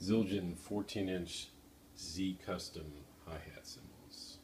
Zildjian 14 inch Z Custom hi hat cymbals.